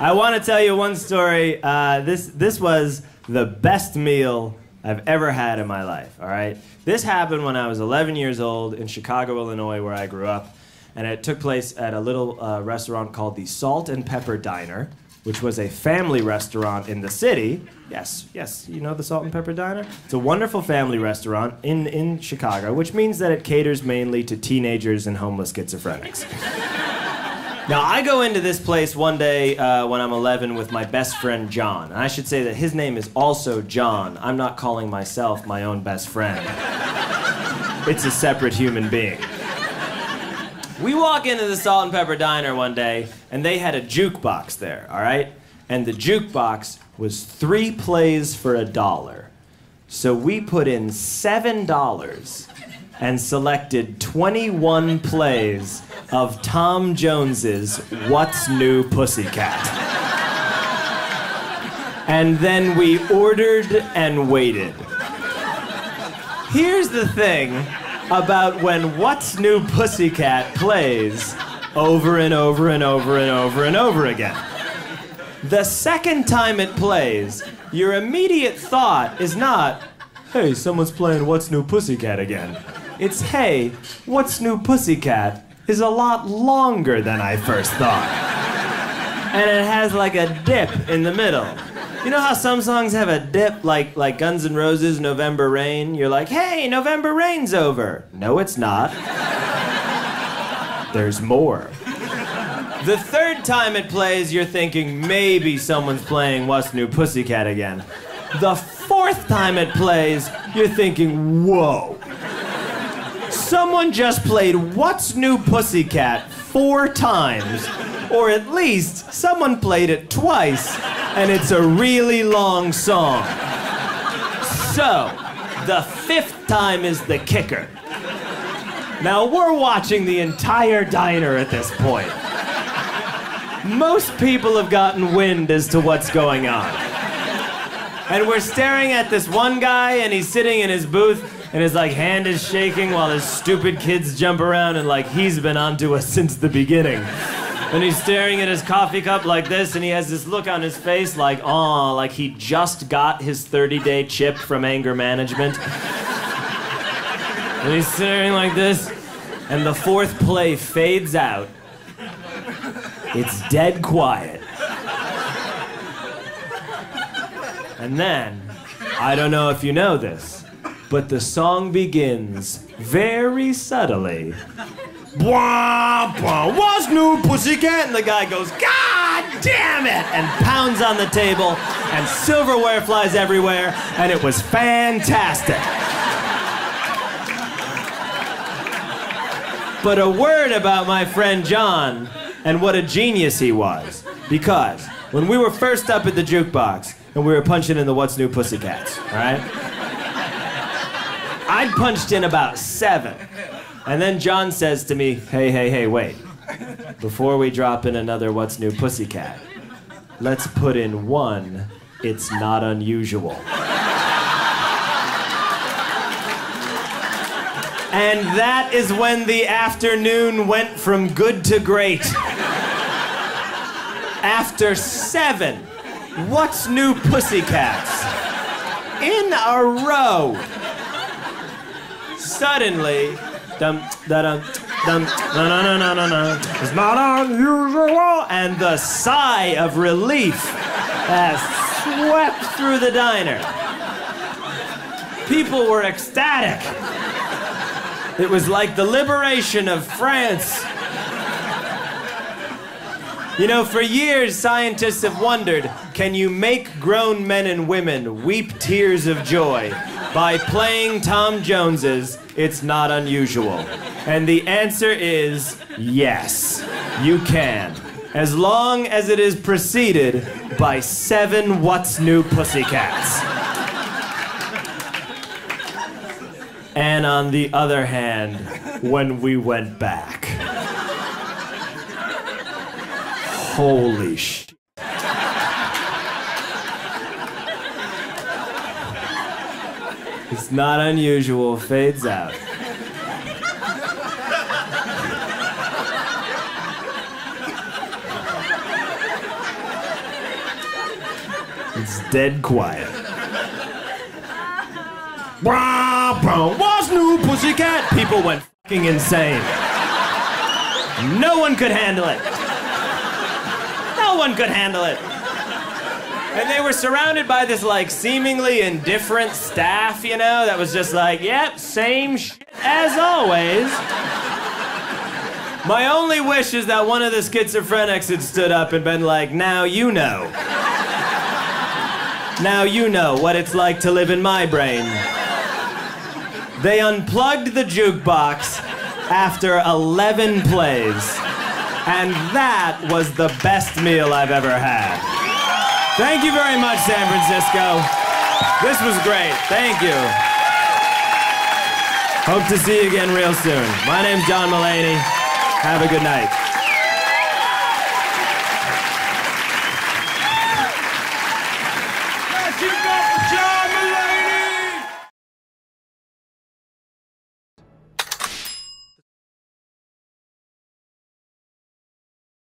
I want to tell you one story. Uh, this this was the best meal I've ever had in my life. All right, this happened when I was 11 years old in Chicago, Illinois, where I grew up, and it took place at a little uh, restaurant called the Salt and Pepper Diner, which was a family restaurant in the city. Yes, yes, you know the Salt and Pepper Diner. It's a wonderful family restaurant in in Chicago, which means that it caters mainly to teenagers and homeless schizophrenics. Now, I go into this place one day uh, when I'm 11 with my best friend John. And I should say that his name is also John. I'm not calling myself my own best friend, it's a separate human being. We walk into the Salt and Pepper Diner one day, and they had a jukebox there, all right? And the jukebox was three plays for a dollar. So we put in $7 and selected 21 plays of Tom Jones's What's New Pussycat. And then we ordered and waited. Here's the thing about when What's New Pussycat plays over and over and over and over and over again. The second time it plays, your immediate thought is not, hey, someone's playing What's New Pussycat again. It's, hey, What's New Pussycat is a lot longer than I first thought. And it has like a dip in the middle. You know how some songs have a dip, like like Guns N' Roses' "November Rain"? You're like, "Hey, November Rain's over." No, it's not. There's more. The third time it plays, you're thinking maybe someone's playing "What's New Pussycat" again. The fourth time it plays, you're thinking, "Whoa." Someone just played What's New Pussycat four times, or at least someone played it twice, and it's a really long song. So, the fifth time is the kicker. Now, we're watching the entire diner at this point. Most people have gotten wind as to what's going on. And we're staring at this one guy, and he's sitting in his booth, and his like hand is shaking while his stupid kids jump around, and like he's been onto us since the beginning. And he's staring at his coffee cup like this, and he has this look on his face like, oh, like he just got his 30 day chip from anger management. And he's staring like this, and the fourth play fades out. It's dead quiet. And then, I don't know if you know this, but the song begins very subtly. Blah, what's new, pussycat? And the guy goes, God damn it! And pounds on the table, and silverware flies everywhere, and it was fantastic. But a word about my friend John and what a genius he was. Because when we were first up at the jukebox and we were punching in the What's New Pussycats, right? I'd punched in about seven. And then John says to me, hey, hey, hey, wait. Before we drop in another What's New Pussycat, let's put in one It's Not Unusual. And that is when the afternoon went from good to great. After seven What's New Pussycats in a row, suddenly, dum da dum dum no no no no no no, it's not unusual, and the sigh of relief has swept through the diner. People were ecstatic. It was like the liberation of France. You know, for years, scientists have wondered can you make grown men and women weep tears of joy by playing Tom Jones's It's Not Unusual? And the answer is yes, you can. As long as it is preceded by seven What's New Pussycats. And on the other hand, when we went back. Holy sh. It's not unusual, fades out. It's dead quiet. Wah, wah, What's new, pussycat? People went fucking insane. No one could handle it. One could handle it. And they were surrounded by this like seemingly indifferent staff, you know, that was just like, yep, same shit as always. My only wish is that one of the schizophrenics had stood up and been like, now you know. Now you know what it's like to live in my brain. They unplugged the jukebox after 11 plays. And that was the best meal I've ever had. Thank you very much, San Francisco. This was great. Thank you. Hope to see you again real soon. My name's John Mulaney. Have a good night.